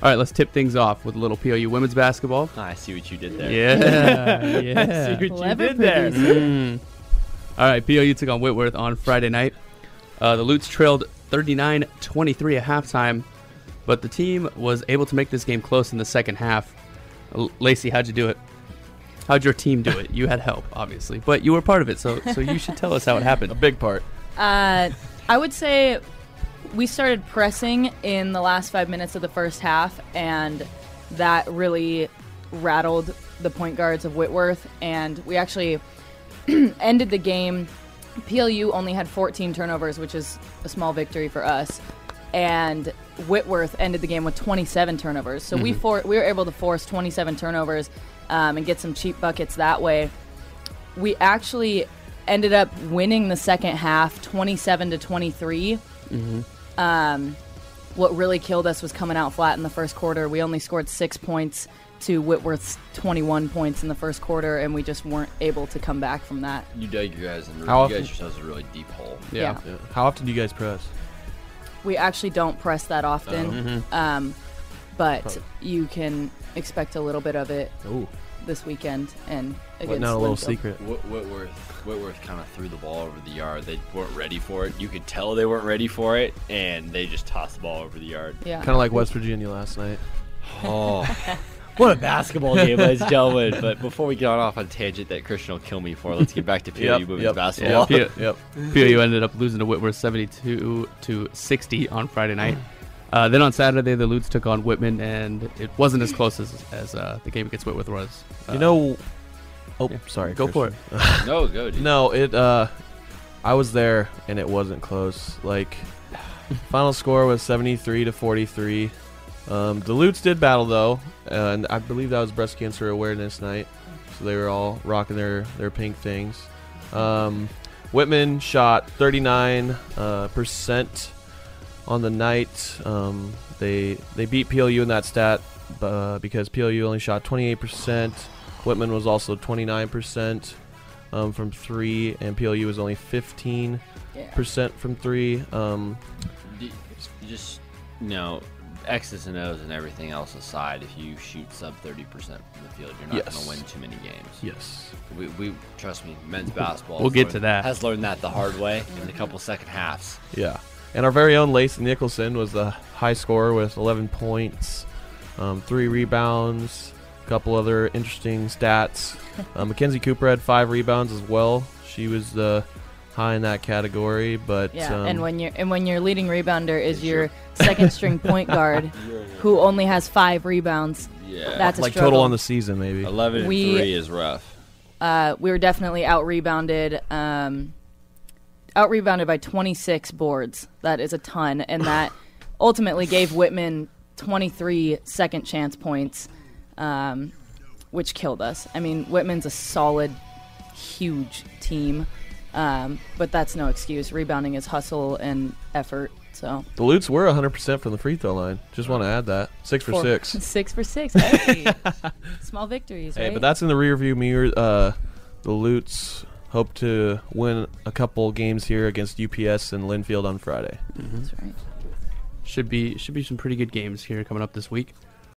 All right, let's tip things off with a little PLU women's basketball. I see what you did there. Yeah, I see yeah. what you Clever did there. Mm. All right, PLU took on Whitworth on Friday night. Uh, the Lutes trailed 39-23 at halftime, but the team was able to make this game close in the second half. L- Lacey, how'd you do it? How'd your team do it? You had help, obviously, but you were part of it, so so you should tell us how it happened. A big part. Uh, I would say we started pressing in the last five minutes of the first half, and that really rattled the point guards of Whitworth. And we actually ended the game. PLU only had 14 turnovers, which is a small victory for us. And Whitworth ended the game with 27 turnovers. So we for- we were able to force 27 turnovers um, and get some cheap buckets that way we actually ended up winning the second half 27 to 23 um, what really killed us was coming out flat in the first quarter we only scored six points to whitworth's 21 points in the first quarter and we just weren't able to come back from that You dug your guys in. You How guys often- yourselves a really deep hole. Yeah. Yeah. How often do you guys press? we actually don't press that often um, but you can expect a little bit of it Oh, this weekend and against letting out a little Linfield. secret. Whit- Whitworth, Whitworth kind of threw the ball over the yard. They weren't ready for it. You could tell they weren't ready for it, and they just tossed the ball over the yard. yeah Kind of like West Virginia last night. Oh, what a basketball game, ladies and gentlemen! But before we get on off on a tangent that Christian will kill me for, let's get back to PU Yep, women's yep, basketball. Yeah. Yep. PLU ended up losing to Whitworth 72 to 60 on Friday night. Uh, then on Saturday, the Lutes took on Whitman, and it wasn't as close as, as uh, the game against Whitworth was. Uh, You know. Oh, sorry. go for it. No, go, dude. No, it. uh I was there and it wasn't close. Like, final score was seventy-three to forty-three. Um, the Lutes did battle though, and I believe that was Breast Cancer Awareness Night, so they were all rocking their their pink things. Um, Whitman shot thirty-nine uh, percent on the night. Um, they they beat PLU in that stat uh, because PLU only shot twenty-eight percent. Whitman was also twenty-nine percent um, from three, and PLU was only fifteen yeah. percent from three. Um, just you know, X's and O's and everything else aside, if you shoot sub thirty percent from the field, you're not Yes. going to win too many games. yes, We, we trust me, men's basketball. We'll has get learned- to that. Has learned that the hard way in a couple second halves. yeah. And our very own Lacey Nicholson was the high scorer with 11 points, um, three rebounds, a couple other interesting stats. Uh, Mackenzie Cooper had five rebounds as well. She was the high in that category, but Yeah, um, and when your and when your leading rebounder is Is your your- second string point guard who only has five rebounds, Yeah, That's a like struggle. total on the season maybe. eleven and We- three is rough. uh, we were definitely out rebounded. Um, out rebounded by 26 boards. That is a ton, and that ultimately gave Whitman 23 second chance points, um, which killed us. I mean, Whitman's a solid, huge team, um, but that's no excuse. Rebounding is hustle and effort. So The Lutes were 100% from the free throw line. Just want to add that. Six for Four- six. six for six. Hey. Small victories, Hey, right? but that's in the rearview mirror. Uh, the Lutes hope to win a couple games here against UPS and Linfield on Friday. Mm-hmm. That's right. should be should be some pretty good games here coming up this week.